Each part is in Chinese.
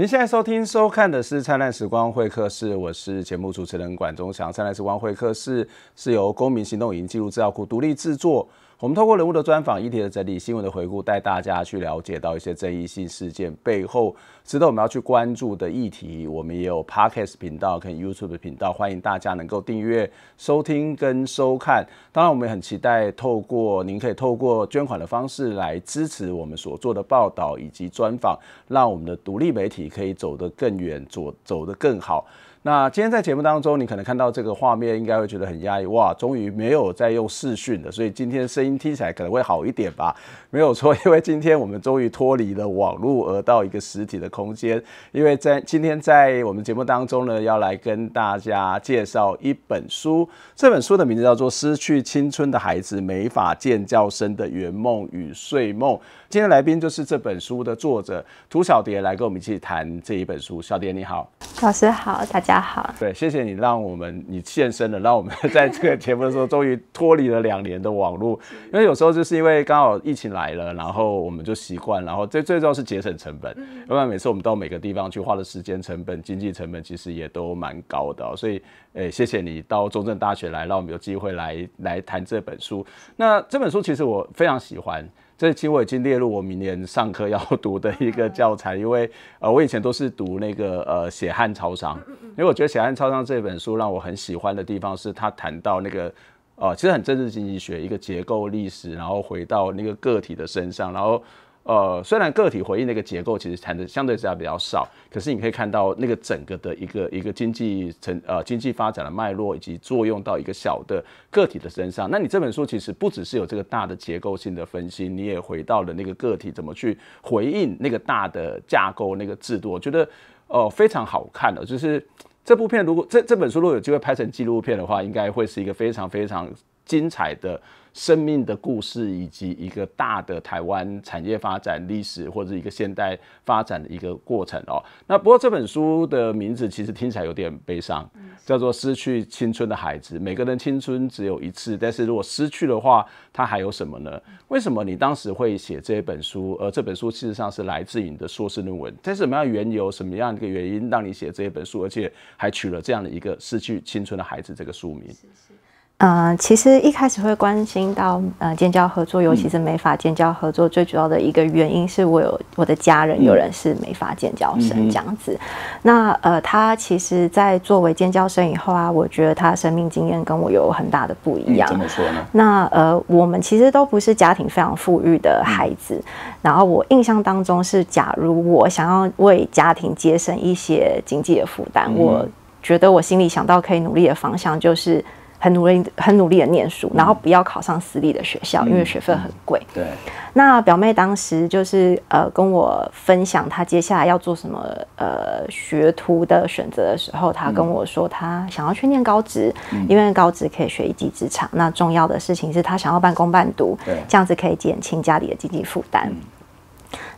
您现在收听、收看的是《灿烂时光会客室》，我是节目主持人管中祥。《灿烂时光会客室》是由公民行动影音记录资料库独立制作。我们透过人物的专访、议题的整理、新闻的回顾，带大家去了解到一些争议性事件背后值得我们要去关注的议题。我们也有 Podcast 频道跟 YouTube 频道，欢迎大家能够订阅、收听跟收看。当然，我们也很期待透过您可以透过捐款的方式来支持我们所做的报道以及专访，让我们的独立媒体可以走得更远、走走得更好。那今天在节目当中，你可能看到这个画面，应该会觉得很压抑。哇，终于没有再用视讯了，所以今天声音听起来可能会好一点吧？没有错，因为今天我们终于脱离了网络，而到一个实体的空间。因为在今天在我们节目当中呢，要来跟大家介绍一本书，这本书的名字叫做《失去青春的孩子：没法见叫声的圆梦与睡梦》。今天来宾就是这本书的作者涂小蝶，来跟我们一起谈这一本书。小蝶你好，老师好，大家好。对，谢谢你让我们你现身了，让我们在这个节目的时候终于脱离了两年的网络，因为有时候就是因为刚好疫情来了，然后我们就习惯，然后最最重要是节省成本，要不然每次我们到每个地方去花的时间成本、经济成本其实也都蛮高的，所以诶，谢谢你到中正大学来，让我们有机会来来谈这本书。那这本书其实我非常喜欢。这其实我已经列入我明年上课要读的一个教材，因为呃，我以前都是读那个呃血汗超商，因为我觉得血汗超商这本书让我很喜欢的地方是，他谈到那个呃，其实很政治经济学一个结构历史，然后回到那个个体的身上，然后。呃，虽然个体回应那个结构其实谈的相对之下比较少，可是你可以看到那个整个的一个一个经济成呃经济发展的脉络以及作用到一个小的个体的身上。那你这本书其实不只是有这个大的结构性的分析，你也回到了那个个体怎么去回应那个大的架构那个制度。我觉得呃非常好看的，就是这部片如果这这本书如果有机会拍成纪录片的话，应该会是一个非常非常精彩的。生命的故事，以及一个大的台湾产业发展历史，或者一个现代发展的一个过程哦。那不过这本书的名字其实听起来有点悲伤，叫做《失去青春的孩子》。每个人青春只有一次，但是如果失去的话，他还有什么呢？为什么你当时会写这本书？而这本书事实上是来自于你的硕士论文。这是什么样的缘由、什么样的一个原因，让你写这一本书，而且还取了这样的一个《失去青春的孩子》这个书名？嗯，其实一开始会关心到呃建教合作，尤其是美法建教合作，最主要的一个原因是我有我的家人有人是美法建教生这样子。那呃，他其实，在作为建教生以后啊，我觉得他生命经验跟我有很大的不一样。怎么说呢？那呃，我们其实都不是家庭非常富裕的孩子。然后我印象当中是，假如我想要为家庭节省一些经济的负担，我觉得我心里想到可以努力的方向就是。很努力、很努力的念书，然后不要考上私立的学校，因为学费很贵。对。那表妹当时就是呃跟我分享她接下来要做什么呃学徒的选择的时候，她跟我说她想要去念高职，因为高职可以学一技之长。那重要的事情是她想要半工半读，这样子可以减轻家里的经济负担。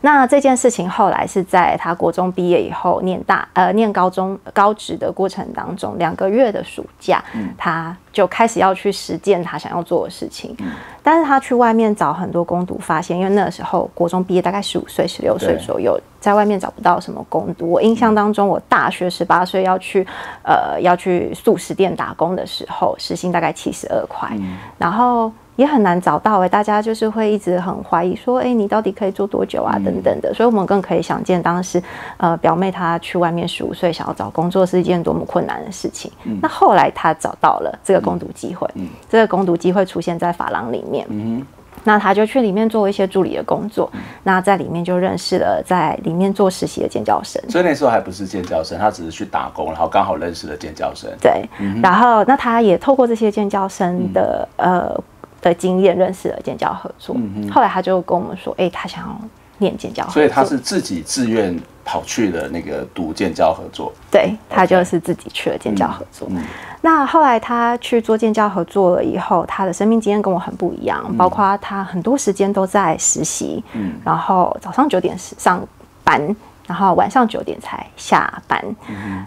那这件事情后来是在他国中毕业以后念大呃念高中高职的过程当中，两个月的暑假，他就开始要去实践他想要做的事情。但是他去外面找很多攻读，发现因为那个时候国中毕业大概十五岁十六岁左右，在外面找不到什么攻读。我印象当中，我大学十八岁要去呃要去素食店打工的时候，时薪大概七十二块，然后。也很难找到哎，大家就是会一直很怀疑说，哎，你到底可以做多久啊？等等的，所以我们更可以想见，当时呃表妹她去外面十五岁想要找工作是一件多么困难的事情。那后来她找到了这个攻读机会，这个攻读机会出现在法廊里面，嗯那他就去里面做一些助理的工作，那在里面就认识了在里面做实习的尖叫声。所以那时候还不是尖叫声，他只是去打工，然后刚好认识了尖叫声。对，然后那他也透过这些尖叫声的呃。的经验认识了建教合作，后来他就跟我们说：“哎，他想要念建教，所以他是自己自愿跑去了那个读建教合作。对他就是自己去了建教合作。那后来他去做建教合作了以后，他的生命经验跟我很不一样，包括他很多时间都在实习，嗯，然后早上九点上班，然后晚上九点才下班，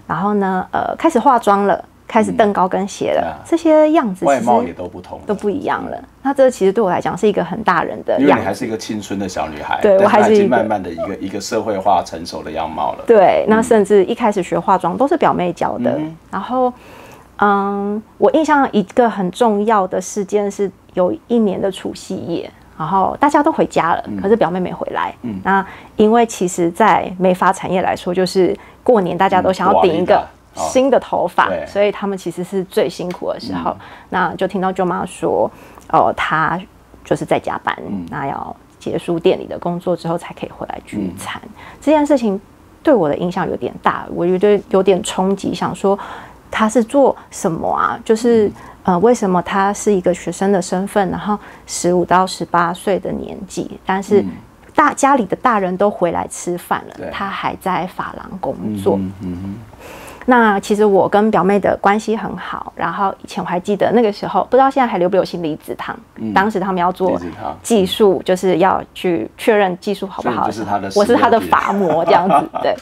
然后呢，呃，开始化妆了。”开始蹬高跟鞋了，这些样子其外貌也都不同，都不一样了。那这其实对我来讲是一个很大人的因为。你还是一个青春的小女孩，对我还是慢慢的一个一个社会化成熟的样貌了。对，那甚至一开始学化妆都是表妹教的。然后，嗯，我印象一个很重要的事件是有一年的除夕夜，然后大家都回家了，可是表妹没回来。嗯那因为其实，在美发产业来说，就是过年大家都想要顶一个新的头发，对所以他们其实是最辛苦的时候。那就听到舅妈说，哦，她就是在加班，那要结束店里的工作之后才可以回来聚餐。这件事情对我的影响有点大，我觉得有点冲击，想说他是做什么啊？就是呃，为什么他是一个学生的身份，然后十五到十八岁的年纪，但是大家里的大人都回来吃饭了，他还在发廊工作。嗯嗯那其实我跟表妹的关系很好，然后以前我还记得那个时候，不知道现在还流不流行离子烫。当时他们要做技术，就是要去确认技术好不好的时候。所以你就是他的我是他的实验品法模这样子，对。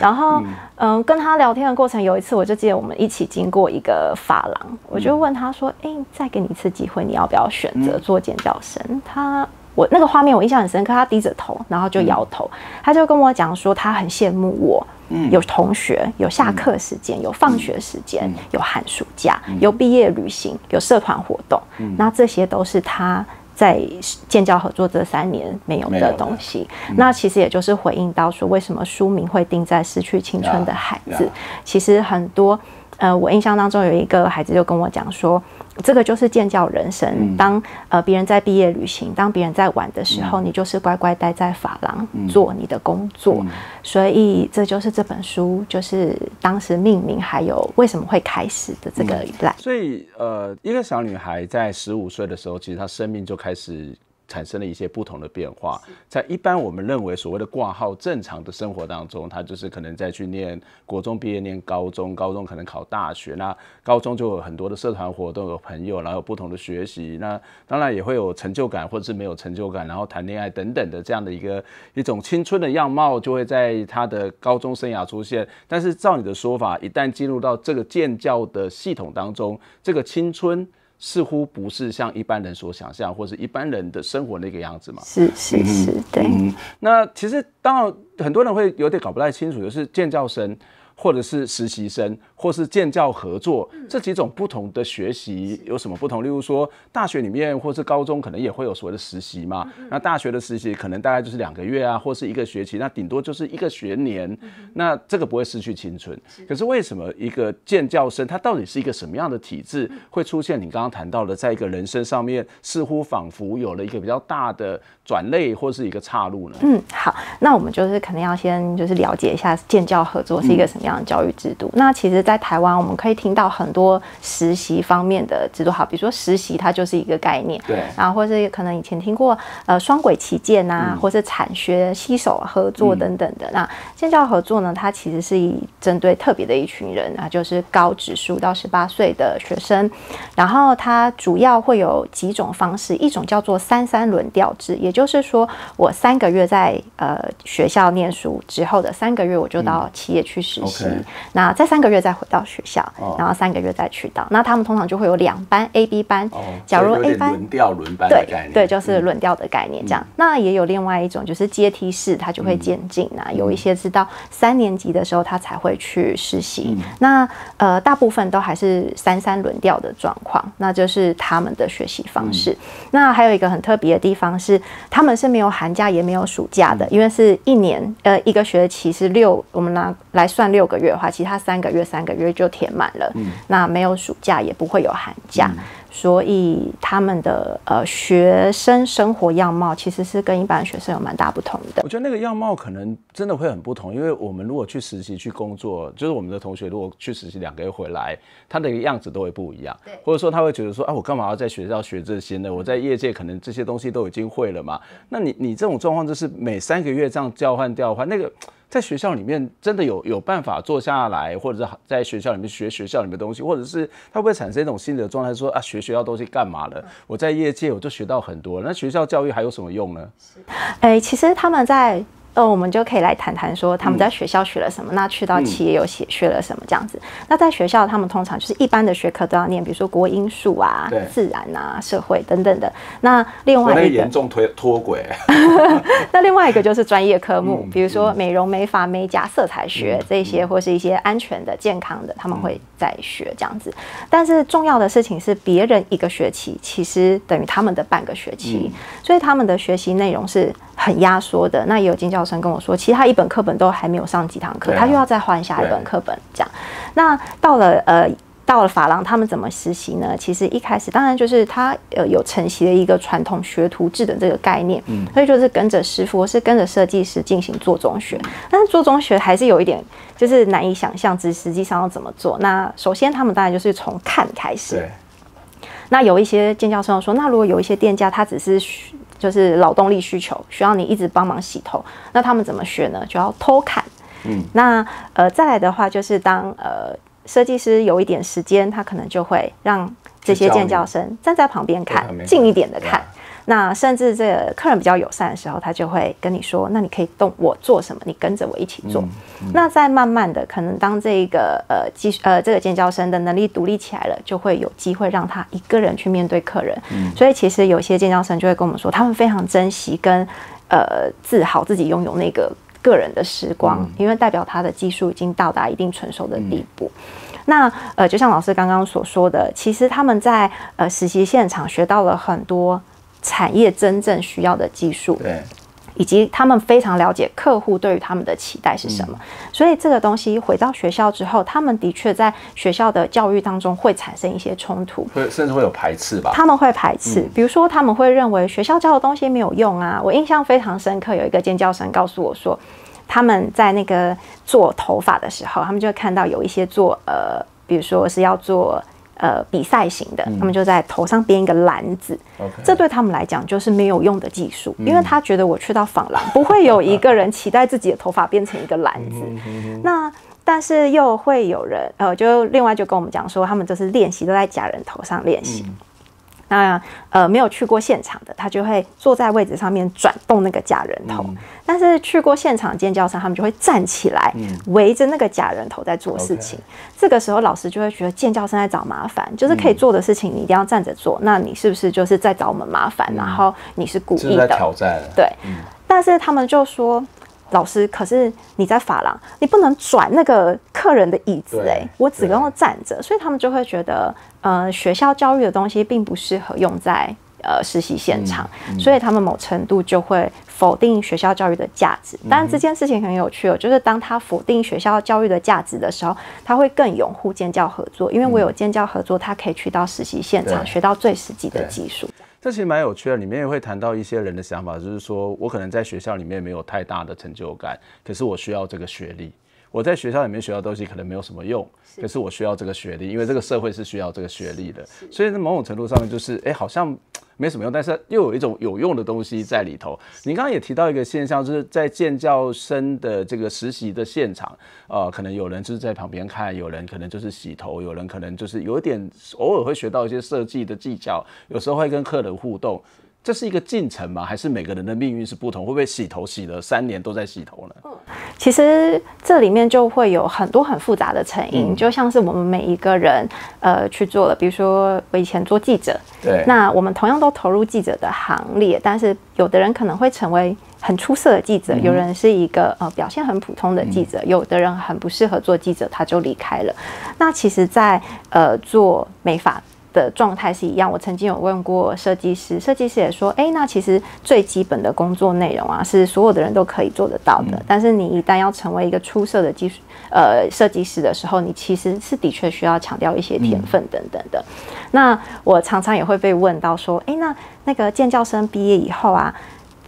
然后，嗯，跟他聊天的过程，有一次我就记得我们一起经过一个发廊，我就问他说：“哎、再给你一次机会，你要不要选择做尖叫声？”他。我那个画面我印象很深刻，他低着头，然后就摇头，他就跟我讲说他很羡慕我，嗯。有同学，有下课时间，有放学时间，有寒暑假，有毕业旅行，有社团活动，那这些都是他。在建教合作这三年没有的东西，那其实也就是回应到说，为什么书名会定在失去青春的孩子？其实很多，呃，我印象当中有一个孩子就跟我讲说，这个就是建教人生。当呃别人在毕业旅行，当别人在玩的时候，你就是乖乖待在法廊做你的工作。所以这就是这本书，就是当时命名还有为什么会开始的这个来。所以呃，一个小女孩在十五岁的时候，其实她生命就开始产生了一些不同的变化。在一般我们认为所谓的挂号正常的生活当中，他就是可能再去念国中毕业，念高中，高中可能考大学，那高中就有很多的社团活动，有朋友，然后有不同的学习，那当然也会有成就感或者是没有成就感，然后谈恋爱等等的这样的一个一种青春的样貌就会在他的高中生涯出现。但是照你的说法，一旦进入到这个建教的系统当中，这个青春似乎不是像一般人所想象，或是一般人的生活那个样子嘛。是是是，对。嗯，那其实当然很多人会有点搞不太清楚，就是建教生。或者是实习生，或是建教合作这几种不同的学习有什么不同？例如说，大学里面或是高中可能也会有所谓的实习嘛。那大学的实习可能大概就是两个月啊，或是一个学期，那顶多就是一个学年。那这个不会失去青春。可是为什么一个建教生他到底是一个什么样的体制，会出现你刚刚谈到的，在一个人生上面似乎仿佛有了一个比较大的转类或是一个岔路呢？嗯，好，那我们就是可能要先就是了解一下建教合作是一个什么样的教育制度。那其实，在台湾我们可以听到很多实习方面的制度，好，比如说实习它就是一个概念，对。然后或是可能以前听过呃双轨旗舰啊，或是产学携手合作等等的。那建教合作呢，它其实是以针对特别的一群人啊，就是高指数到十八岁的学生，然后它主要会有几种方式，一种叫做三三轮调制，也就是说我三个月在呃学校念书之后的三个月，我就到企业去实习。那再三个月再回到学校，哦。然后三个月再去到，那他们通常就会有两班 A、B 班，哦，假如 A 点班轮调轮班的对概念，对，就是轮调的概念这样。那也有另外一种，就是阶梯式，他就会渐进啊。有一些是到三年级的时候，他才会去实习。那呃，大部分都还是三三轮调的状况，那就是他们的学习方式。那还有一个很特别的地方是，他们是没有寒假也没有暑假的，因为是一年呃一个学期是六，我们拿来算六个月的话，其他三个月三个月就填满了。嗯那没有暑假，也不会有寒假。所以他们的呃学生生活样貌其实是跟一般学生有蛮大不同的我。觉得那个样貌可能真的会很不同，因为我们如果去实习去工作，就是我们的同学如果去实习两个月回来，他的样子都会不一样，对或者说他会觉得说啊，我干嘛要在学校学这些呢？我在业界可能这些东西都已经会了嘛。那你你这种状况就是每三个月这样交换调换，那个在学校里面真的有有办法坐下来，或者是在学校里面学学校里面的东西，或者是他会不会产生一种心理的状态，说啊学学校东西干嘛了？我在业界我就学到很多，那学校教育还有什么用呢？哎、其实他们在呃，我们就可以来谈谈说他们在学校学了什么，那去到企业有学学了什么这样子。那在学校，他们通常就是一般的学科都要念，比如说国英数啊、自然啊、社会等等的。那另外一个严重脱脱轨。那另外一个就是专业科目，比如说美容、美发、美甲、色彩学这些，或是一些安全的、健康的，他们会在学这样子。但是重要的事情是，别人一个学期其实等于他们的半个学期，所以他们的学习内容是很压缩的。那也有金教生跟我说，其实他一本课本都还没有上几堂课，他又要再换下一本课本这样。那到了呃。到了法郎，他们怎么实习呢？其实一开始当然就是他呃有承袭了一个传统学徒制的这个概念，嗯，所以就是跟着师傅，是跟着设计师进行做中学。但是做中学还是有一点就是难以想象，只实际上要怎么做。那首先他们当然就是从看开始。对。那有一些建教生说，那如果有一些店家他只是就是劳动力需求，需要你一直帮忙洗头，那他们怎么学呢？就要偷看。嗯。那呃再来的话就是当呃。设计师有一点时间，他可能就会让这些建教生站在旁边看，近一点的看。那甚至这个客人比较友善的时候，他就会跟你说：“那你可以动我做什么，你跟着我一起做。”那再慢慢的，可能当这个呃技呃这个尖教生的能力独立起来了，就会有机会让他一个人去面对客人。所以其实有些尖教生就会跟我们说，他们非常珍惜跟呃自豪自己拥有那个。个人的时光，因为代表他的技术已经到达一定成熟的地步。那呃，就像老师刚刚所说的，其实他们在呃实习现场学到了很多产业真正需要的技术。对。以及他们非常了解客户对于他们的期待是什么，所以这个东西回到学校之后，他们的确在学校的教育当中会产生一些冲突，会甚至会有排斥吧？他们会排斥，比如说他们会认为学校教的东西没有用啊。我印象非常深刻，有一个尖叫声告诉我说，他们在那个做头发的时候，他们就会看到有一些做呃，比如说是要做。呃，比赛型的，他们就在头上编一个篮子，这对他们来讲就是没有用的技术，因为他觉得我去到访廊，不会有一个人期待自己的头发变成一个篮子。那但是又会有人，呃，就另外就跟我们讲说，他们就是练习都在假人头上练习。那呃没有去过现场的，他就会坐在位置上面转动那个假人头。但是去过现场尖叫声，他们就会站起来围着那个假人头在做事情。这个时候老师就会觉得尖叫声在找麻烦，就是可以做的事情你一定要站着做，那你是不是就是在找我们麻烦？然后你是故意的挑战。对，但是他们就说。老师，可是你在法廊，你不能转那个客人的椅子哎，我只能站着，所以他们就会觉得，呃，学校教育的东西并不适合用在呃实习现场，所以他们某程度就会否定学校教育的价值。但这件事情很有趣哦，就是当他否定学校教育的价值的时候，他会更拥护建教合作，因为我有建教合作，他可以去到实习现场学到最实际的技术。这其实蛮有趣的，里面也会谈到一些人的想法，就是说我可能在学校里面没有太大的成就感，可是我需要这个学历。我在学校里面学到东西可能没有什么用，可是我需要这个学历，因为这个社会是需要这个学历的。所以在某种程度上面，就是哎，好像。没什么用，但是又有一种有用的东西在里头。你刚刚也提到一个现象，就是在建教生的这个实习的现场，呃，可能有人就是在旁边看，有人可能就是洗头，有人可能就是有点偶尔会学到一些设计的技巧，有时候会跟客人互动。这是一个进程吗？还是每个人的命运是不同？会不会洗头洗了三年都在洗头呢？嗯，其实这里面就会有很多很复杂的成因，就像是我们每一个人呃去做了，比如说我以前做记者，对，那我们同样都投入记者的行列，但是有的人可能会成为很出色的记者，有人是一个呃表现很普通的记者，有的人很不适合做记者，他就离开了。那其实，在呃做美发。的状态是一样。我曾经有问过设计师，设计师也说：“哎，那其实最基本的工作内容啊，是所有的人都可以做得到的。但是你一旦要成为一个出色的技术呃设计师的时候，你其实是的确需要强调一些天分等等的。那我常常也会被问到说：哎，那那个建教生毕业以后啊，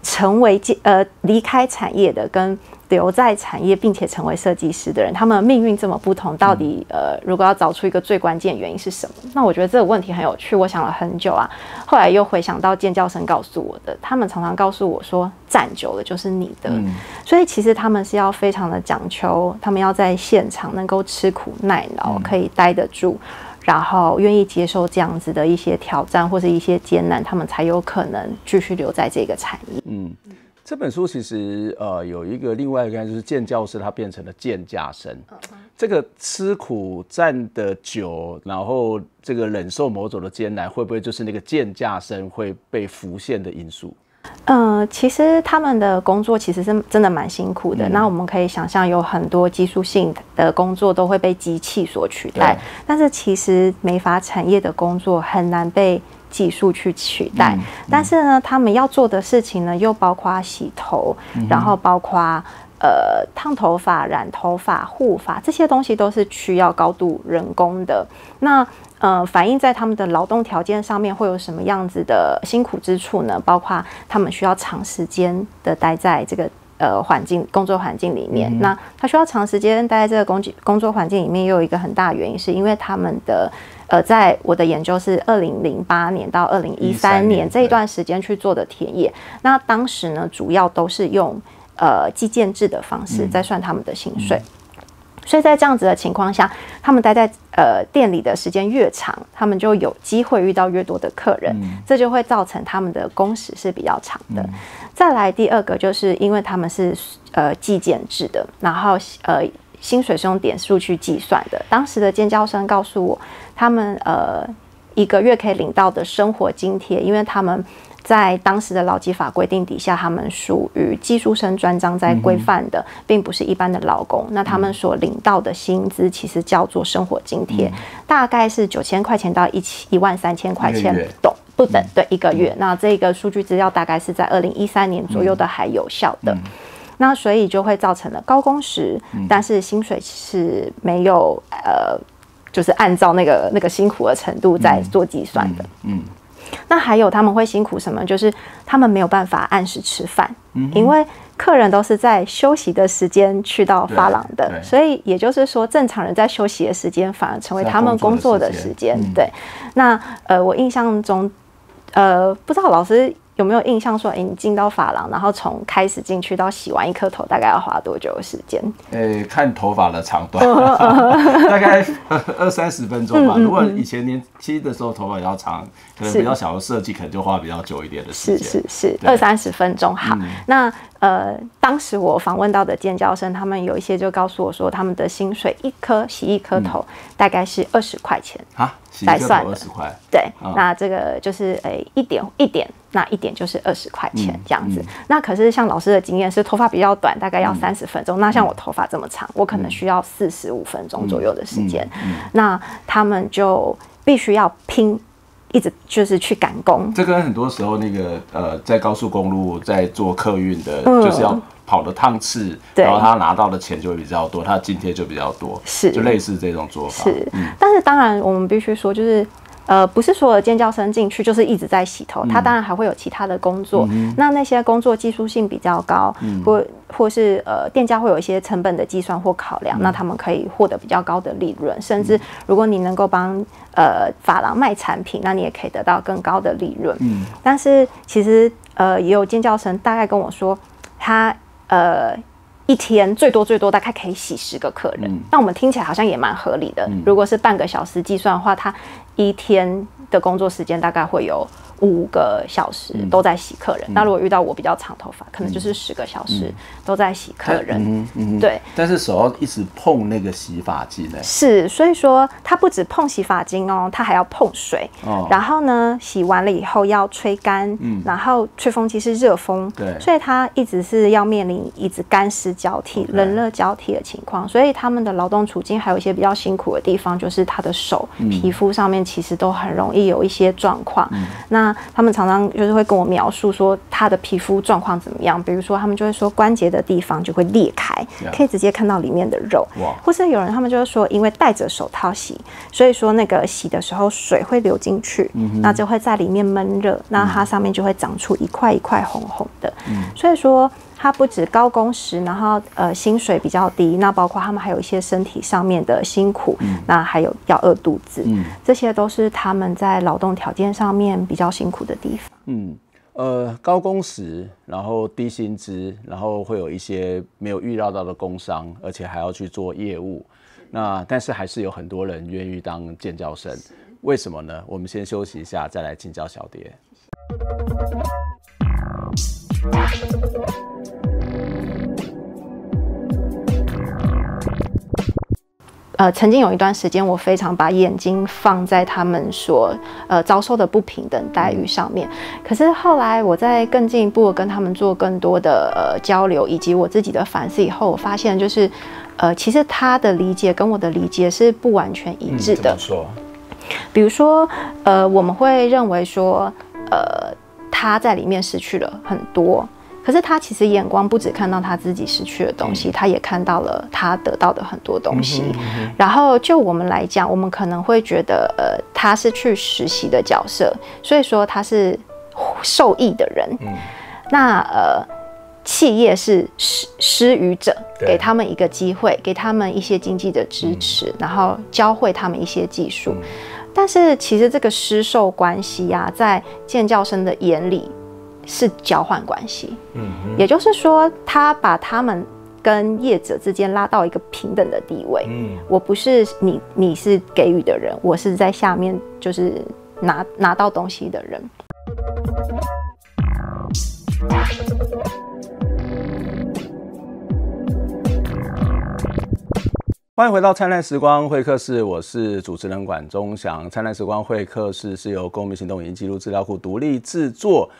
成为建呃离开产业的跟。”留在产业并且成为设计师的人，他们命运这么不同，到底呃，如果要找出一个最关键原因是什么？那我觉得这个问题很有趣，我想了很久啊。后来又回想到建教生告诉我的，他们常常告诉我说，站久了就是你的。所以其实他们是要非常的讲求，他们要在现场能够吃苦耐劳，可以待得住，然后愿意接受这样子的一些挑战或者一些艰难，他们才有可能继续留在这个产业。嗯。这本书其实呃有一个另外一个就是建教师他变成了建价生，这个吃苦站得久，然后这个忍受某种的艰难，会不会就是那个建价生会被浮现的因素？呃，其实他们的工作其实是真的蛮辛苦的。那我们可以想象，有很多技术性的工作都会被机器所取代，但是其实美发产业的工作很难被。技术去取代，但是呢，他们要做的事情呢，又包括洗头，然后包括呃烫头发、染头发、护发这些东西，都是需要高度人工的。那呃，反映在他们的劳动条件上面会有什么样子的辛苦之处呢？包括他们需要长时间的待在这个呃环境工作环境里面。那他需要长时间待在这个工工作环境里面，又有一个很大原因，是因为他们的。呃，在我的研究是二零零八年到二零一三年这一段时间去做的田野，那当时呢，主要都是用呃计件制的方式在算他们的薪水，所以在这样子的情况下，他们待在呃店里的时间越长，他们就有机会遇到越多的客人，这就会造成他们的工时是比较长的。再来第二个，就是因为他们是呃计件制的，然后呃。薪水是用点数去计算的。当时的尖叫声告诉我，他们呃一个月可以领到的生活津贴，因为他们在当时的劳基法规定底下，他们属于技术生专章在规范的，并不是一般的劳工。那他们所领到的薪资其实叫做生活津贴，大概是九千块钱到一千一万三千块钱不等不等对一个月。那这个数据资料大概是在二零一三年左右的还有效的。那所以就会造成了高工时，但是薪水是没有呃，就是按照那个那个辛苦的程度在做计算的。嗯，那还有他们会辛苦什么？就是他们没有办法按时吃饭，因为客人都是在休息的时间去到发廊的，所以也就是说，正常人在休息的时间反而成为他们工作的时间。对，那呃，我印象中，呃，不知道老师。有没有印象说，哎，你进到发廊，然后从开始进去到洗完一颗头，大概要花多久的时间？呃，看头发的长短，大概二三十分钟吧。如果以前年轻的时候头发比较长，可能比较小的设计，可能就花比较久一点的时间。是是是，二三十分钟。好，那呃，当时我访问到的尖叫声，他们有一些就告诉我说，他们的薪水一颗洗一颗头大概是二十块钱啊，来算二十块。对，那这个就是诶一点一点。那一点就是二十块钱这样子。那可是像老师的经验是，头发比较短，大概要三十分钟。那像我头发这么长，我可能需要四十五分钟左右的时间。那他们就必须要拼，一直就是去赶工。这跟很多时候那个呃，在高速公路在做客运的，就是要跑的趟次，然后他拿到的钱就会比较多，他的津贴就比较多，是就类似这种做法。是，但是当然我们必须说，就是。呃，不是所有的尖叫声进去就是一直在洗头，他当然还会有其他的工作。那那些工作技术性比较高，或或是呃店家会有一些成本的计算或考量，那他们可以获得比较高的利润。甚至如果你能够帮呃发廊卖产品，那你也可以得到更高的利润。嗯，但是其实呃也有尖叫声大概跟我说，他呃一天最多最多大概可以洗十个客人。那我们听起来好像也蛮合理的。如果是半个小时计算的话，他一天的工作时间大概会有。五个小时都在洗客人，那如果遇到我比较长头发，可能就是十个小时都在洗客人。嗯嗯对，但是手要一直碰那个洗发精呢？是，所以说他不止碰洗发精哦，他还要碰水。哦。然后呢，洗完了以后要吹干。嗯。然后吹风机是热风。对。所以他一直是要面临一直干湿交替、冷热交替的情况。所以他们的劳动处境还有一些比较辛苦的地方，就是他的手皮肤上面其实都很容易有一些状况。嗯。那他们常常就是会跟我描述说他的皮肤状况怎么样，比如说他们就会说关节的地方就会裂开，可以直接看到里面的肉，或是有人他们就是说因为戴着手套洗，所以说那个洗的时候水会流进去，那就会在里面闷热，那它上面就会长出一块一块红红的，所以说。它不止高工时，然后呃薪水比较低，那包括他们还有一些身体上面的辛苦，那还有要饿肚子，这些都是他们在劳动条件上面比较辛苦的地方。嗯，呃高工时，然后低薪资，然后会有一些没有预料到的工伤，而且还要去做业务。那但是还是有很多人愿意当建教生，为什么呢？我们先休息一下，再来请教小蝶。呃，曾经有一段时间，我非常把眼睛放在他们所呃遭受的不平等待遇上面。可是后来，我在更进一步跟他们做更多的呃交流，以及我自己的反思以后，我发现就是，呃，其实他的理解跟我的理解是不完全一致的。说，比如说，呃，我们会认为说，呃，他在里面失去了很多。可是他其实眼光不只看到他自己失去的东西，他也看到了他得到的很多东西。然后就我们来讲，我们可能会觉得，呃，他是去实习的角色，所以说他是受益的人。那呃，企业是施施予者，给他们一个机会，给他们一些经济的支持，然后教会他们一些技术。但是其实这个施受关系呀，在建教生的眼里。是交换关系，嗯，也就是说，他把他们跟业者之间拉到一个平等的地位。嗯，我不是你，你是给予的人，我是在下面就是拿拿到东西的人。欢迎回到灿烂时光会客室，我是主持人管中祥。灿烂时光会客室是由公民行动影音记录资料库独立制作。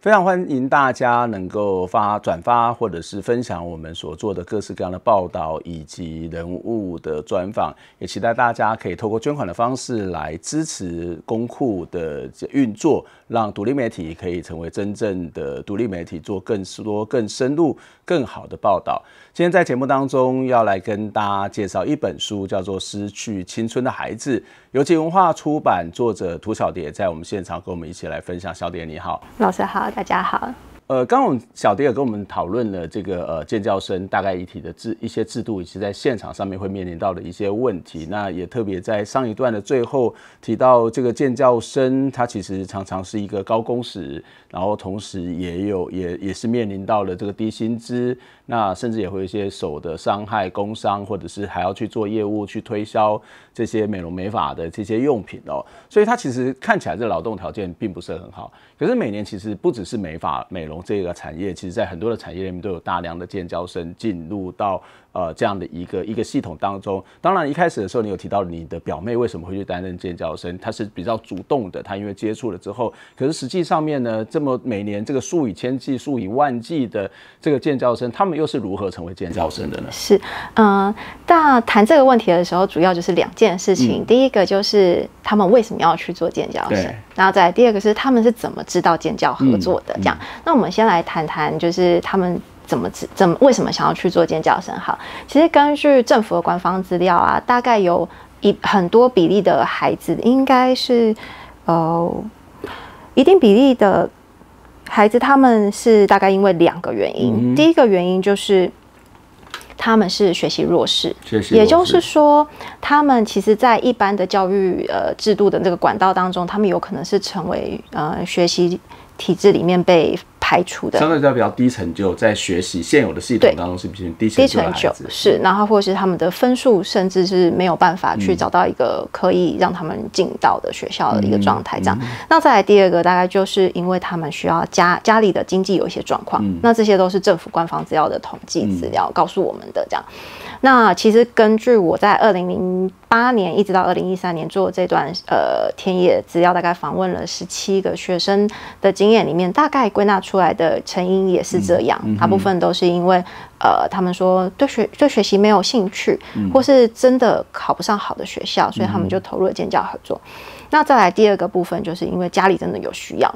非常欢迎大家能够发转发或者是分享我们所做的各式各样的报道以及人物的专访，也期待大家可以透过捐款的方式来支持公库的运作，让独立媒体可以成为真正的独立媒体，做更多、更深入、更好的报道。今天在节目当中要来跟大家介绍一本书，叫做《失去青春的孩子》，由吉文化出版，作者涂小蝶在我们现场跟我们一起来分享。小蝶你好，老师好，大家好。呃，刚刚小蝶也跟我们讨论了这个呃建教生大概一体的制一些制度，以及在现场上面会面临到的一些问题。那也特别在上一段的最后提到，这个建教生他其实常常是一个高工时，然后同时也有也也是面临到了这个低薪资，那甚至也会有一些手的伤害、工伤，或者是还要去做业务去推销这些美容美发的这些用品哦。所以它其实看起来这劳动条件并不是很好。可是每年其实不只是美发美容。这个产业，其实在很多的产业里面都有大量的建交生进入到呃这样的一个一个系统当中。当然，一开始的时候你有提到你的表妹为什么会去担任建教生，她是比较主动的，她因为接触了之后。可是实际上面呢，这么每年这个数以千计、数以万计的这个建教生，他们又是如何成为建教生的呢？是，嗯，那谈这个问题的时候，主要就是两件事情。第一个就是他们为什么要去做建教生，然后再第二个是他们是怎么知道建教合作的？这样，那我们。我们先来谈谈，就是他们怎么怎么为什么想要去做尖叫声？好，其实根据政府的官方资料啊，大概有一很多比例的孩子，应该是呃一定比例的孩子，他们是大概因为两个原因。第一个原因就是他们是学习弱势，也就是说，他们其实，在一般的教育呃制度的这个管道当中，他们有可能是成为呃学习体制里面被。排除的。相对在比较低成就，在学习现有的系统当中是比较低成就是，然后或是他们的分数甚至是没有办法去找到一个可以让他们进到的学校的一个状态，这样。那再来第二个，大概就是因为他们需要家家里的经济有一些状况，那这些都是政府官方资料的统计资料告诉我们的这样。那其实根据我在二零零八年一直到二零一三年做这段呃田野资料，大概访问了十七个学生的经验里面，大概归纳出来的成因也是这样，大部分都是因为呃他们说对学对学习没有兴趣，或是真的考不上好的学校，所以他们就投入了建教合作。那再来第二个部分，就是因为家里真的有需要。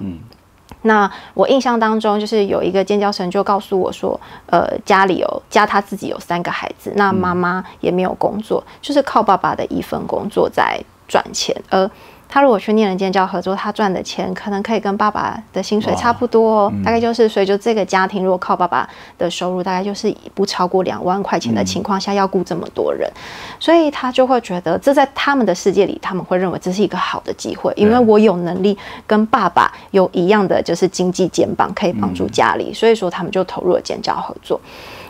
那我印象当中，就是有一个尖叫声就告诉我说，呃，家里有家他自己有三个孩子，那妈妈也没有工作，就是靠爸爸的一份工作在赚钱，而。他如果去念了建教合作，他赚的钱可能可以跟爸爸的薪水差不多，大概就是，所以就这个家庭如果靠爸爸的收入，大概就是不超过两万块钱的情况下，要雇这么多人，所以他就会觉得这在他们的世界里，他们会认为这是一个好的机会，因为我有能力跟爸爸有一样的就是经济肩膀，可以帮助家里，所以说他们就投入了建教合作。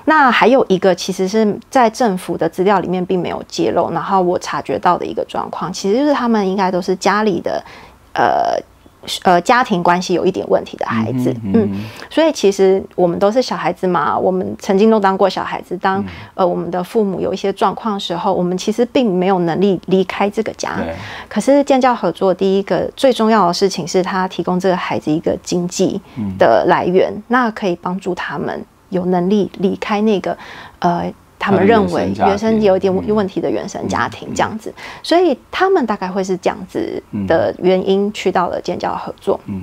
那还有一个，其实是在政府的资料里面并没有揭露，然后我察觉到的一个状况，其实就是他们应该都是家里的，呃，呃家庭关系有一点问题的孩子，嗯，所以其实我们都是小孩子嘛，我们曾经都当过小孩子。当呃我们的父母有一些状况的时候，我们其实并没有能力离开这个家。可是建教合作第一个最重要的事情是，他提供这个孩子一个经济的来源，那可以帮助他们有能力离开那个呃。他们认为原生有一点问题的原生家庭这样子，所以他们大概会是这样子的原因去到了建教合作。嗯，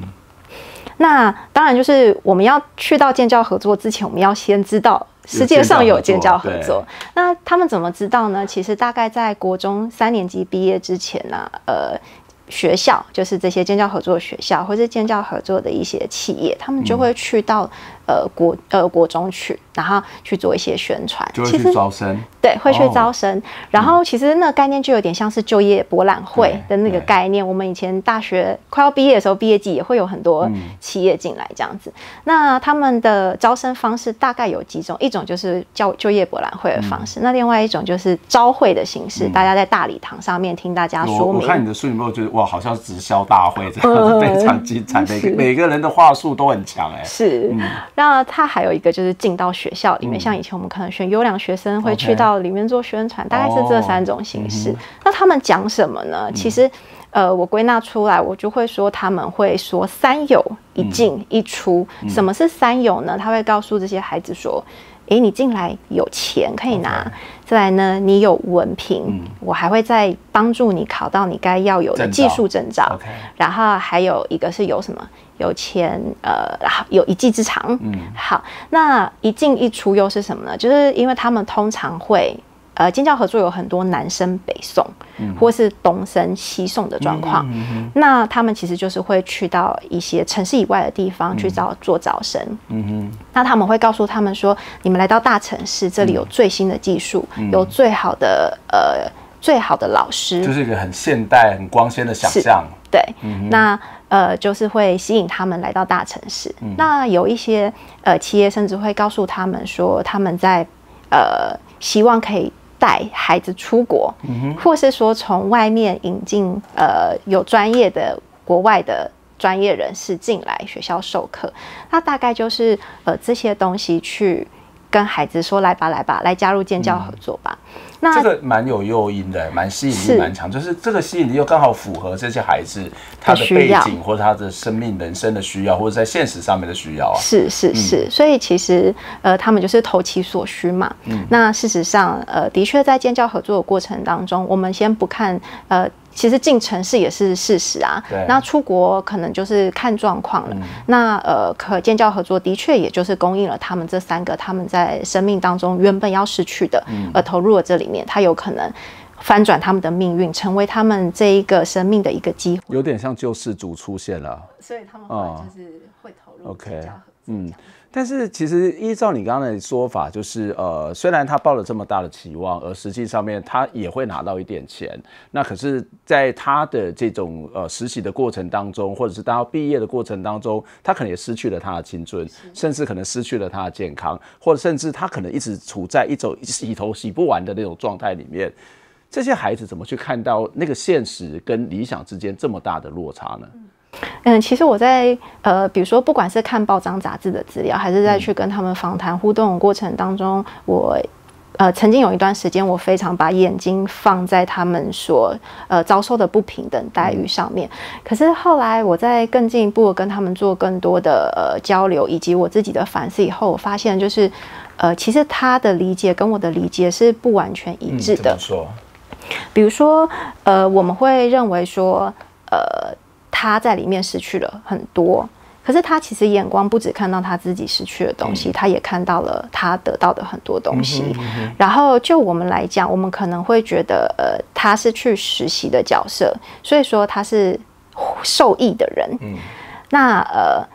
那当然就是我们要去到建教合作之前，我们要先知道世界上有建教合作。那他们怎么知道呢？其实大概在国中三年级毕业之前呢，呃。学校就是这些建教合作学校，或是建教合作的一些企业，他们就会去到呃国呃国中去，然后去做一些宣传，其实招生，对，会去招生。然后其实那个概念就有点像是就业博览会的那个概念。我们以前大学快要毕业的时候，毕业季也会有很多企业进来这样子。那他们的招生方式大概有几种，一种就是教就业博览会的方式，那另外一种就是招会的形式，大家在大礼堂上面听大家说明。我看你的书有没有觉得。哇，好像直销大会这样子，非常精彩。每个每个人的话术都很强，哎，是。那他还有一个就是进到学校里面，像以前我们可能选优良学生会去到里面做宣传，大概是这三种形式。那他们讲什么呢？其实，呃，我归纳出来，我就会说他们会说三有一进一出。什么是三有呢？他会告诉这些孩子说。诶，你进来有钱可以拿，再来呢，你有文凭，我还会再帮助你考到你该要有的技术证照。然后还有一个是有什么？有钱，呃，有一技之长。嗯，好，那一进一出又是什么呢？就是因为他们通常会。呃，尖教合作有很多南生北送，或是东升西送的状况。那他们其实就是会去到一些城市以外的地方去找做招生。嗯那他们会告诉他们说：“你们来到大城市，这里有最新的技术，有最好的呃最好的老师，就是一个很现代、很光鲜的想象。”对，那呃就是会吸引他们来到大城市。那有一些呃企业甚至会告诉他们说，他们在呃希望可以。带孩子出国，或是说从外面引进呃有专业的国外的专业人士进来学校授课，那大概就是呃这些东西去。跟孩子说来吧，来吧，来加入建教合作吧。那这个蛮有诱因的，蛮吸引力蛮强，就是这个吸引力又刚好符合这些孩子他的背景或者他的生命人生的需要，或者在现实上面的需要啊。是是是，所以其实呃，他们就是投其所需嘛。嗯，那事实上呃，的确在建教合作的过程当中，我们先不看呃。其实进城市也是事实啊，那出国可能就是看状况了。那呃，可建教合作的确也就是供应了他们这三个他们在生命当中原本要失去的，而投入了这里面，他有可能翻转他们的命运，成为他们这一个生命的一个机会。有点像救世主出现了，所以他们就是会投入。嗯。但是其实依照你刚才的说法，就是呃，虽然他抱了这么大的期望，而实际上面他也会拿到一点钱。那可是，在他的这种呃实习的过程当中，或者是当他毕业的过程当中，他可能也失去了他的青春，甚至可能失去了他的健康，或者甚至他可能一直处在一种洗头洗不完的那种状态里面。这些孩子怎么去看到那个现实跟理想之间这么大的落差呢？嗯，其实我在呃，比如说，不管是看报章杂志的资料，还是在去跟他们访谈互动的过程当中，我呃曾经有一段时间，我非常把眼睛放在他们所呃遭受的不平等待遇上面。可是后来我在更进一步跟他们做更多的呃交流，以及我自己的反思以后，我发现就是呃，其实他的理解跟我的理解是不完全一致的。说，比如说呃，我们会认为说呃。他在里面失去了很多，可是他其实眼光不只看到他自己失去的东西，他也看到了他得到的很多东西。然后就我们来讲，我们可能会觉得，呃，他是去实习的角色，所以说他是受益的人。那呃，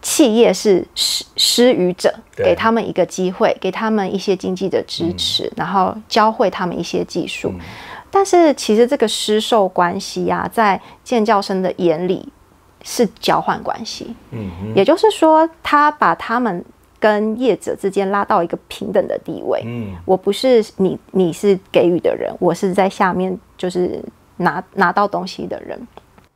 企业是施施予者，给他们一个机会，给他们一些经济的支持，然后教会他们一些技术。但是其实这个师授关系呀，在建教生的眼里是交换关系。嗯，也就是说，他把他们跟业者之间拉到一个平等的地位。嗯，我不是你，你是给予的人，我是在下面就是拿拿到东西的人。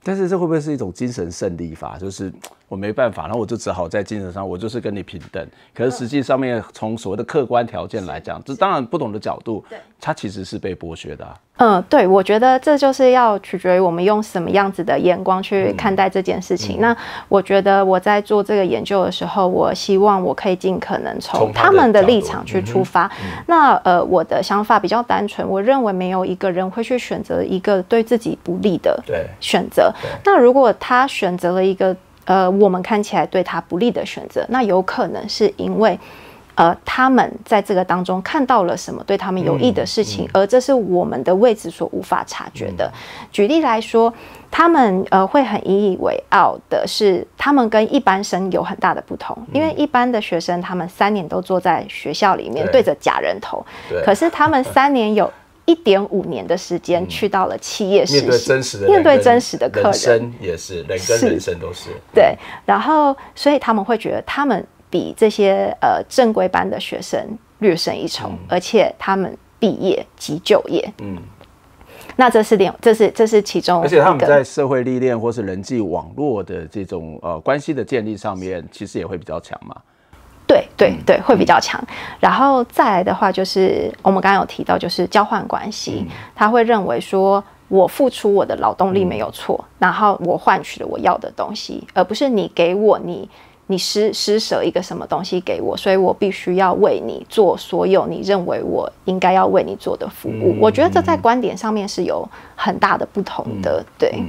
但是这会不会是一种精神胜利法？就是我没办法，然后我就只好在精神上，我就是跟你平等。可是实际上面从所谓的客观条件来讲，这当然不同的角度，它其实是被剥削的。嗯，对，我觉得这就是要取决于我们用什么样子的眼光去看待这件事情。那我觉得我在做这个研究的时候，我希望我可以尽可能从他们的立场去出发。那呃，我的想法比较单纯，我认为没有一个人会去选择一个对自己不利的选择。那如果他选择了一个呃，我们看起来对他不利的选择，那有可能是因为。呃，他们在这个当中看到了什么对他们有益的事情，而这是我们的位置所无法察觉的。举例来说，他们呃会很引以为傲的是，他们跟一般生有很大的不同，因为一般的学生他们三年都坐在学校里面对着假人头，可是他们三年有一点五年的时间去到了企业实习，面对真实的面对真实的客人，也是人跟人生都是对，然后所以他们会觉得他们。比这些呃正规班的学生略胜一筹，而且他们毕业即就业。嗯，那这是两，这是这是其中。而且他们在社会历练或是人际网络的这种呃关系的建立上面，其实也会比较强嘛。对对对，会比较强。然后再来的话，就是我们刚刚有提到，就是交换关系，他会认为说我付出我的劳动力没有错，然后我换取了我要的东西，而不是你给我你。你施施舍一个什么东西给我，所以我必须要为你做所有你认为我应该要为你做的服务。我觉得这在观点上面是有很大的不同的，对。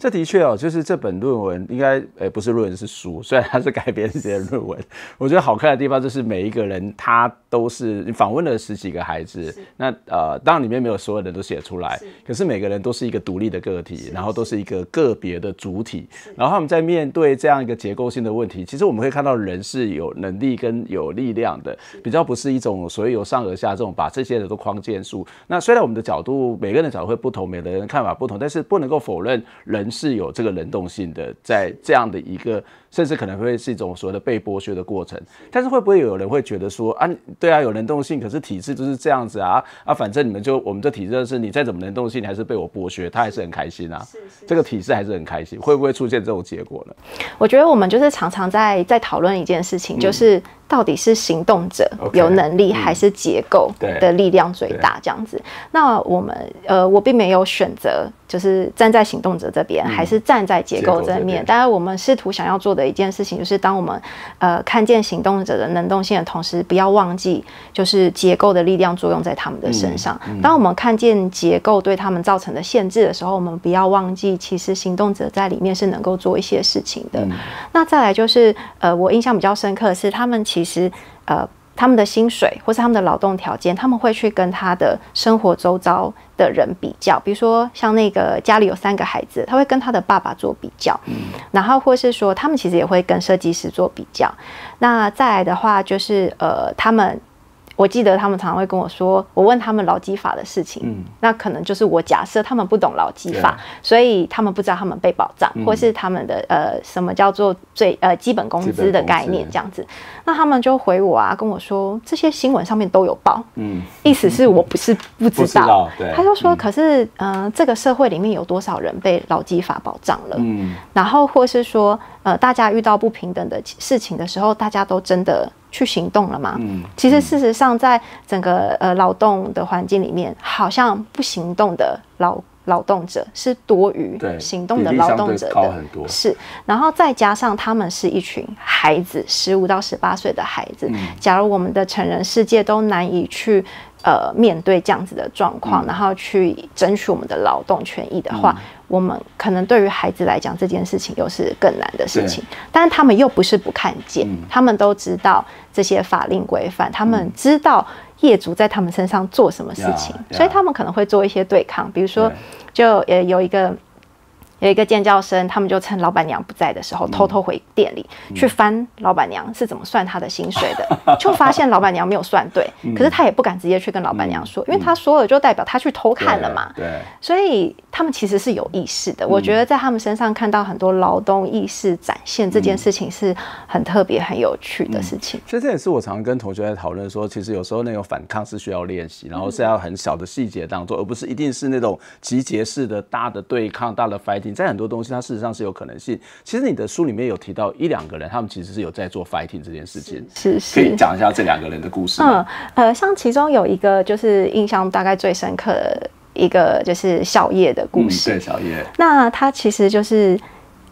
这的确哦，就是这本论文应该，呃，不是论文是书，虽然它是改编自己的论文。我觉得好看的地方就是每一个人他都是你访问了十几个孩子，那呃，当然里面没有所有人都写出来，可是每个人都是一个独立的个体，然后都是一个个别的主体，然后他们在面对这样一个结构性的问题，其实我们会看到人是有能力跟有力量的，比较不是一种所谓由上而下这种把这些人都框建住。那虽然我们的角度每个人的角度会不同，每个人看法不同，但是不能够否认人。是有这个能动性的，在这样的一个。甚至可能会是一种所谓的被剥削的过程，但是会不会有人会觉得说啊，对啊，有能动性，可是体制就是这样子啊啊，反正你们就我们这体制是你再怎么能动性，你还是被我剥削，他还是很开心啊，这个体制还是很开心，会不会出现这种结果呢？我觉得我们就是常常在在讨论一件事情，就是到底是行动者有能力，还是结构的力量最大这样子。那我们呃，我并没有选择就是站在行动者这边，还是站在结构这面，当然我们试图想要做的。的一件事情就是，当我们呃看见行动者的能动性的同时，不要忘记就是结构的力量作用在他们的身上。当我们看见结构对他们造成的限制的时候，我们不要忘记，其实行动者在里面是能够做一些事情的。那再来就是呃，我印象比较深刻的是，他们其实呃。他们的薪水或是他们的劳动条件，他们会去跟他的生活周遭的人比较，比如说像那个家里有三个孩子，他会跟他的爸爸做比较，然后或是说他们其实也会跟设计师做比较。那再来的话就是呃，他们。我记得他们常常会跟我说，我问他们劳基法的事情，嗯，那可能就是我假设他们不懂劳基法，所以他们不知道他们被保障，或是他们的呃什么叫做最呃基本工资的概念这样子，那他们就回我啊，跟我说这些新闻上面都有报，嗯，意思是我不是不知道，他就说，可是呃这个社会里面有多少人被劳基法保障了，嗯，然后或是说呃大家遇到不平等的事情的时候，大家都真的。去行动了吗？嗯，其实事实上，在整个呃劳动的环境里面，好像不行动的劳劳动者是多于行动的劳动者的，是。然后再加上他们是一群孩子，十五到十八岁的孩子。假如我们的成人世界都难以去。呃，面对这样子的状况，然后去争取我们的劳动权益的话，我们可能对于孩子来讲，这件事情又是更难的事情。但是他们又不是不看见，他们都知道这些法令规范，他们知道业主在他们身上做什么事情，所以他们可能会做一些对抗，比如说，就呃有一个。有一个尖叫声，他们就趁老板娘不在的时候，偷偷回店里去翻老板娘是怎么算他的薪水的，就发现老板娘没有算对，可是他也不敢直接去跟老板娘说，因为他说了就代表他去偷看了嘛。对，所以他们其实是有意识的。我觉得在他们身上看到很多劳动意识展现这件事情是很特别、很有趣的事情。其实这也是我常跟同学在讨论说，其实有时候那种反抗是需要练习，然后是要很小的细节当中，而不是一定是那种集结式的大的对抗、大的 fighting。fighting，在很多东西它事实上是有可能性。其实你的书里面有提到一两个人，他们其实是有在做 fighting 这件事情，是是可以是。讲一下这两个人的故事嗯？呃，像其中有一个就是印象大概最深刻的一个就是小叶的故嗯，事。对，小叶，那他其实就是，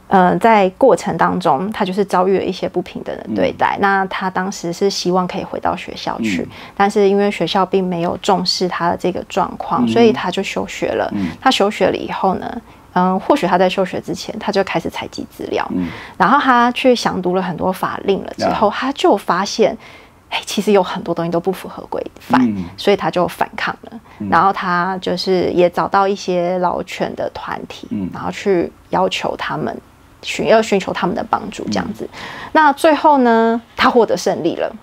呃，在过程当中，他就是遭遇了一些不平等的对待。那他当时是希望可以回到学校去，嗯但是因为学校并没有重视他的这个状况，所以他就休学了。他休学了以后呢？嗯，或许他在休学之前，他就开始采集资料，然后他去详读了很多法令了之后，他就发现，哎，其实有很多东西都不符合规范，嗯所以他就反抗了。然后他就是也找到一些老犬的团体，嗯然后去要求他们寻要寻求他们的帮助，这样子。嗯那最后呢，他获得胜利了。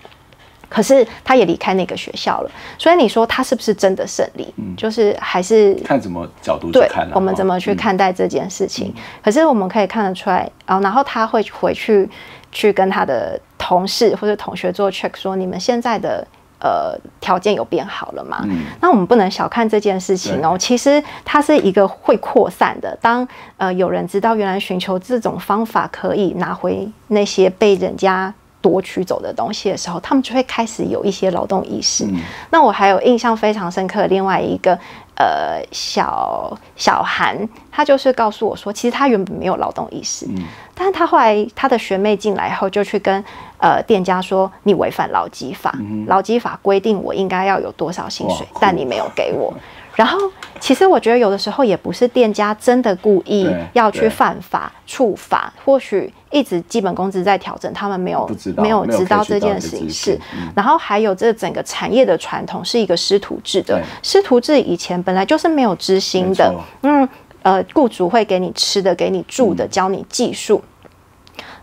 可是他也离开那个学校了，所以你说他是不是真的胜利？就是还是看什么角度去对看、啊，我们怎么去嗯看待这件事情。可是我们可以看得出来，啊，然后他会回去去跟他的同事或者同学做 check，说你们现在的。呃，条件有变好了吗？嗯那我们不能小看这件事情哦。其实它是一个会扩散的。当呃有人知道原来寻求这种方法可以拿回那些被人家夺取走的东西的时候，他们就会开始有一些劳动意识。嗯。那我还有印象非常深刻的另外一个呃小小韩，他就是告诉我说，其实他原本没有劳动意识，嗯。但是他后来他的学妹进来后，就去跟呃店家说，你违反劳基法，劳基法规定我应该要有多少薪水但你没有给我。然后，其实我觉得有的时候也不是店家真的故意要去犯法、触法，或许一直基本工资在调整，他们没有没有知道这件事情是嗯。然后还有这整个产业的传统是一个师徒制的，师徒制以前本来就是没有知心的，嗯，呃，雇主会给你吃的，给你住嗯的，教你技术。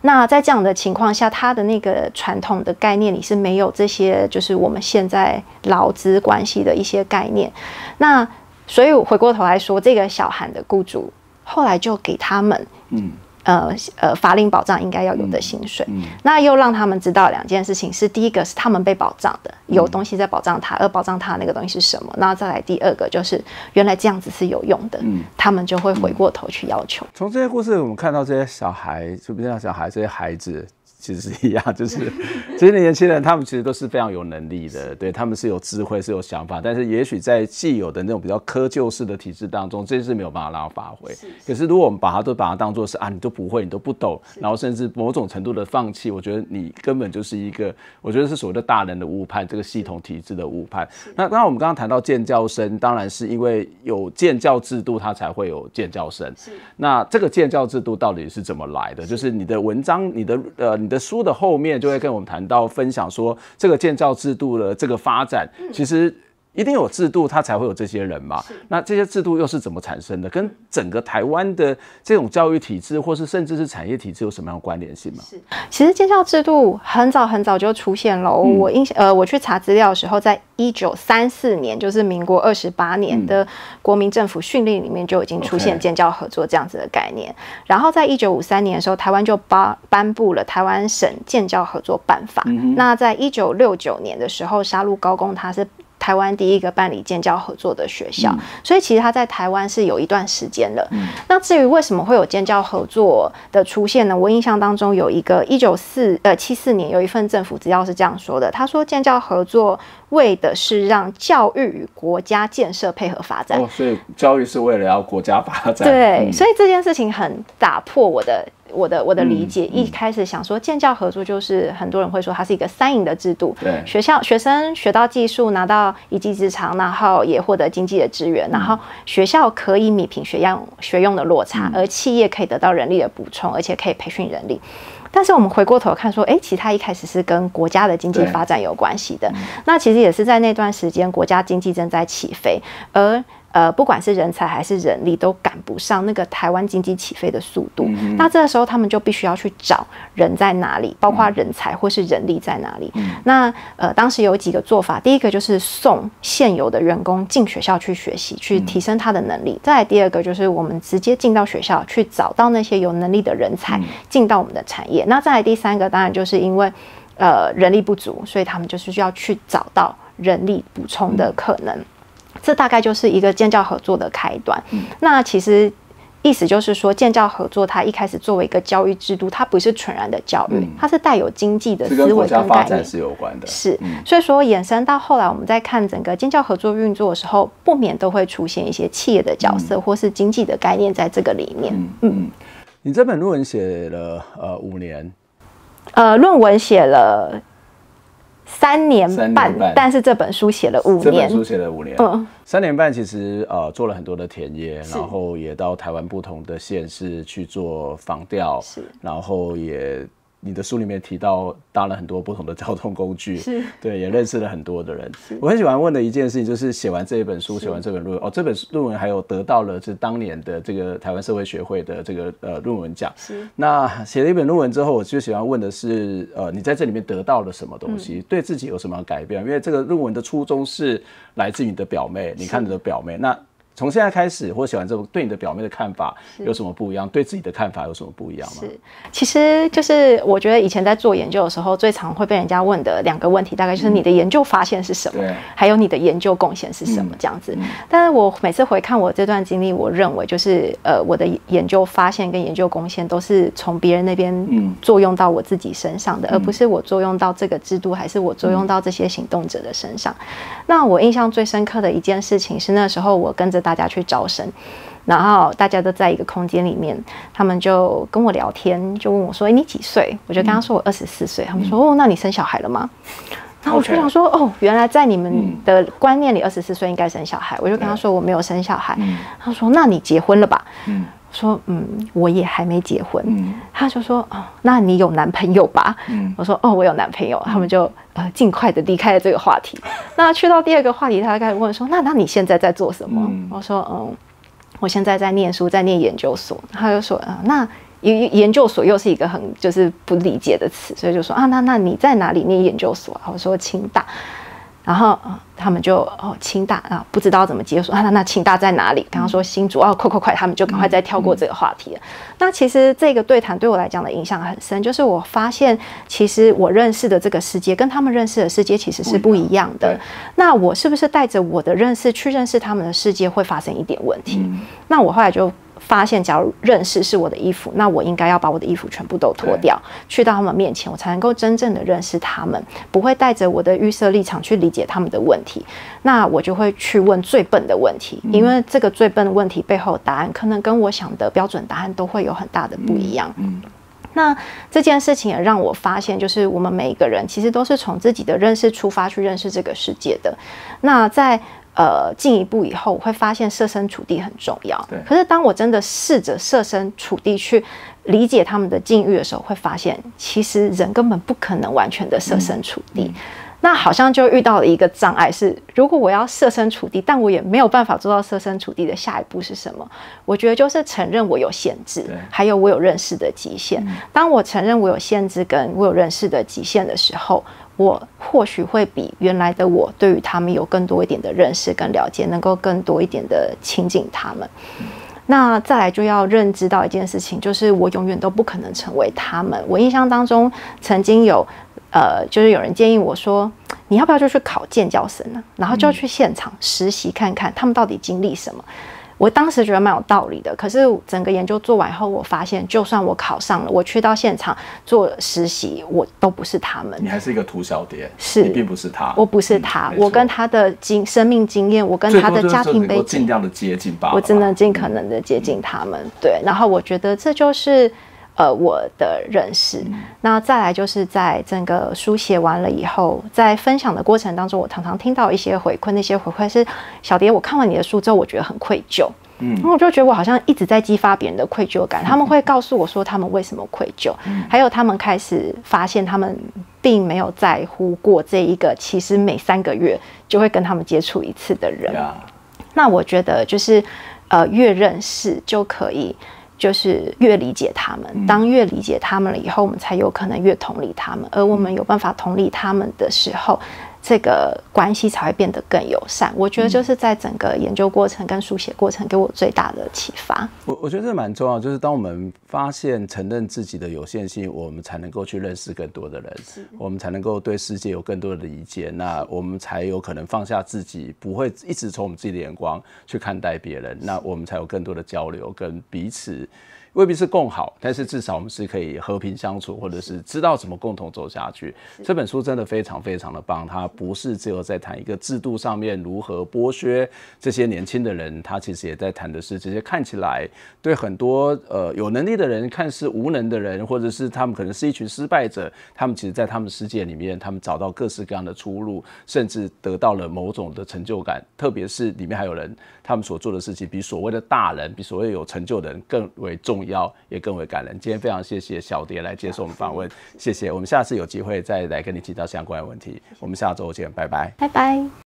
那在这样的情况下，他的那个传统的概念里是没有这些，就是我们现在劳资关系的一些概念。那所以我回过头来说，这个小韩的雇主后来就给他们嗯呃呃法令保障应该要有的薪水。嗯那又让他们知道两件事情：是第一个是他们被保障的，有东西在保障他，而保障他那个东西是什么？那再来第二个就是原来这样子是有用的，嗯他们就会回过头去要求。从这些故事，我们看到这些小孩，就不像小孩，这些孩子其实是一样，就是 这些年轻人，他们其实都是非常有能力的，对他们是有智慧，是有想法，但是也许在既有的那种比较窠臼式的体制当中，这是没有办法让他发挥。可是如果我们把它都把它当做是啊，你都不会，你都不懂，然后甚至某种程度的放弃，我觉得你根本就是一个，我觉得是所谓的大人的误判，这个系统体制的误判。那当然，我们刚刚谈到建教生，当然是因为有建教制度，它才会有建教生。那这个建教制度到底是怎么来的？就是你的文章，你的呃，你的书的后面就会跟我们谈到分享说，这个建造制度的这个发展，其实。一定有制度，它才会有这些人嘛。那这些制度又是怎么产生的？跟整个台湾的这种教育体制，或是甚至是产业体制有什么样的关联性吗？是其实建校制度很早很早就出现了。我印象呃，我去查资料的时候，在一九三四年，就是民国二十八年的国民政府训令里面就已经出现建教合作这样子的概念。然后在一九五三年的时候，台湾就颁颁布了《台湾省建教合作办法》。那在一九六九年的时候，沙鹿高工它是。台湾第一个办理建教合作的学校，所以其实他在台湾是有一段时间了。那至于为什么会有建教合作的出现呢？我印象当中有一个一九四呃七四年有一份政府资料是这样说的，他说建教合作为的是让教育与国家建设配合发展。哦，所以教育是为了要国家发展。对，嗯所以这件事情很打破我的我的我的理解。一开始想说建教合作就是很多人会说它是一个三赢的制度，对学校学生学到技术，拿到一技之长，然后也获得经济的支援，然后学校可以弭平学样学用的落差，而企业可以得到人力的补充，而且可以培训人力。但是我们回过头看说，哎，其实它一开始是跟国家的经济发展有关系的。那其实也是在那段时间，国家经济正在起飞，而呃，不管是人才还是人力，都赶不上那个台湾经济起飞的速度。那这个时候，他们就必须要去找人在哪里，包括人才或是人力在哪里。那呃，当时有几个做法，第一个就是送现有的员工进学校去学习，去提升他的能力；再来第二个就是我们直接进到学校去找到那些有能力的人才，进到我们的产业。那再来第三个，当然就是因为呃人力不足，所以他们就是需要去找到人力补充的可能。这大概就是一个建教合作的开端。那其实意思就是说，建教合作它一开始作为一个教育制度，它不是纯然的教育，它是带有经济的思维跟概念是有关的。是，所以说衍生到后来，我们在看整个建教合作运作的时候，不免都会出现一些企业的角色或是经济的概念在这个里面。嗯，你这本论文写了呃五年，呃，论文写了。三年半，但是这本书写了五年。这本书写了五年，嗯，三年半其实呃做了很多的田野，然后也到台湾不同的县市去做访调，是，然后也。你的书里面提到搭了很多不同的交通工具，是对，也认识了很多的人。我很喜欢问的一件事情就是写完这一本书，写完这本论文，哦，这本论文还有得到了是当年的这个台湾社会学会的这个呃论文奖。是那写了一本论文之后，我就喜欢问的是，呃，你在这里面得到了什么东西？对自己有什么改变？因为这个论文的初衷是来自于你的表妹，你看你的表妹那。从现在开始，或写完之后，对你的表妹的看法有什么不一样？对自己的看法有什么不一样吗？是，其实就是我觉得以前在做研究的时候，最常会被人家问的两个问题，大概就是你的研究发现是什么，还有你的研究贡献是什么这样子。但是我每次回看我这段经历，我认为就是呃，我的研究发现跟研究贡献都是从别人那边作用到我自己身上的，而不是我作用到这个制度，还是我作用到这些行动者的身上。那我印象最深刻的一件事情是那时候我跟着。大家去招生，然后大家都在一个空间里面，他们就跟我聊天，就问我说：“哎，你几岁？”我就跟他说：“我二十四岁。”他们说：“哦，那你生小孩了吗？”然后我就想说：“哦，原来在你们的观念里，二十四岁应该生小孩。”我就跟他说：“我没有生小孩。”他说：“那你结婚了吧？”说：“嗯，我也还没结婚。”他就说：“哦，那你有男朋友吧？”我说：“哦，我有男朋友。”他们就。呃，尽快的离开了这个话题。那去到第二个话题，他开始问说：“那那你现在在做什么？”我说：“嗯，我现在在念书，在念研究所。”他就说：“啊，那研研究所又是一个很就是不理解的词，所以就说啊，那那你在哪里念研究所啊？”我说：“清大。”然后他们就哦，清大啊，不知道怎么接说啊。那那清大在哪里？刚刚说新竹哦，快快快，他们就赶快再跳过这个话题了。那其实这个对谈对我来讲的影响很深，就是我发现其实我认识的这个世界跟他们认识的世界其实是不一样的。那我是不是带着我的认识去认识他们的世界，会发生一点问题？那我后来就。发现，假如认识是我的衣服，那我应该要把我的衣服全部都脱掉，去到他们面前，我才能够真正的认识他们，不会带着我的预设立场去理解他们的问题。那我就会去问最笨的问题，因为这个最笨的问题背后答案，可能跟我想的标准答案都会有很大的不一样。嗯，那这件事情也让我发现，就是我们每一个人其实都是从自己的认识出发去认识这个世界的。那在呃，进一步以后，我会发现设身处地很重要。对。可是当我真的试着设身处地去理解他们的境遇的时候，会发现其实人根本不可能完全的设身处地。那好像就遇到了一个障碍，是如果我要设身处地，但我也没有办法做到设身处地的下一步是什么？我觉得就是承认我有限制，还有我有认识的极限。当我承认我有限制，跟我有认识的极限的时候。我或许会比原来的我对于他们有更多一点的认识跟了解，能够更多一点的亲近他们。那再来就要认知到一件事情，就是我永远都不可能成为他们。我印象当中曾经有，呃，就是有人建议我说，你要不要就去考建教生呢？然后就要去现场实习看看他们到底经历什么。我当时觉得蛮有道理的，可是整个研究做完后，我发现，就算我考上了，我去到现场做实习，我都不是他们。你还是一个涂小蝶，是，你并不是他，我不是他，我跟他的经生命经验，我跟他的家庭背景，尽量的接近吧，我只能尽可能的接近他们。对，然后我觉得这就是。呃，我的认识，那再来就是在整个书写完了以后，在分享的过程当中，我常常听到一些回馈，那些回馈是小蝶，我看完你的书之后，我觉得很愧疚，嗯，然后我就觉得我好像一直在激发别人的愧疚感。他们会告诉我说，他们为什么愧疚，还有他们开始发现，他们并没有在乎过这一个其实每三个月就会跟他们接触一次的人。那我觉得就是，呃，越认识就可以。就是越理解他们，当越理解他们了以后，我们才有可能越同理他们。而我们有办法同理他们的时候，这个关系才会变得更友善。我觉得就是在整个研究过程跟书写过程给我最大的启发。我我觉得这蛮重要，就是当我们发现承认自己的有限性，我们才能够去认识更多的人，我们才能够对世界有更多的理解，那我们才有可能放下自己，不会一直从我们自己的眼光去看待别人，那我们才有更多的交流跟彼此。未必是共好，但是至少我们是可以和平相处，或者是知道怎么共同走下去。这本书真的非常非常的棒，它不是只有在谈一个制度上面如何剥削这些年轻的人，它其实也在谈的是这些看起来对很多呃有能力的人看似无能的人，或者是他们可能是一群失败者，他们其实在他们世界里面，他们找到各式各样的出路，甚至得到了某种的成就感。特别是里面还有人，他们所做的事情比所谓的大人，比所谓有成就的人更为重。要也更为感人。今天非常谢谢小蝶来接受我们访问，谢谢。我们下次有机会再来跟你提到相关的问题。我们下周见，拜拜，拜拜。